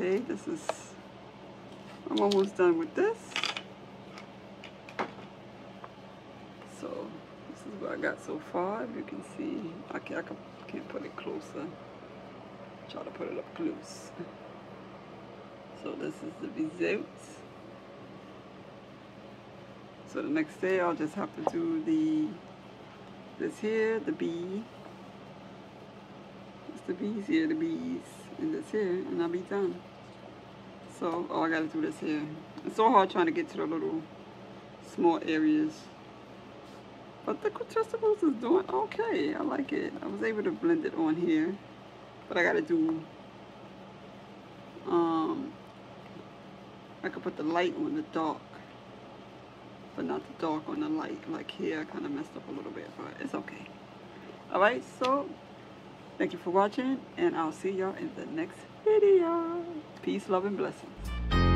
Okay, this is, I'm almost done with this. So, this is what I got so far. If you can see, I can't, I can't put it closer. Try to put it up close. So this is the result. So the next day I'll just have to do the, this here, the bee. It's the bees here, the bees, and this here, and I'll be done. So, oh, I gotta do this here. It's so hard trying to get to the little small areas. But the Twistables is doing okay. I like it. I was able to blend it on here. But I gotta do, um, I could put the light on the dark but not the dark on the light. Like here, I kind of messed up a little bit, but it's okay. Alright, so thank you for watching, and I'll see y'all in the next video. Peace, love, and blessings.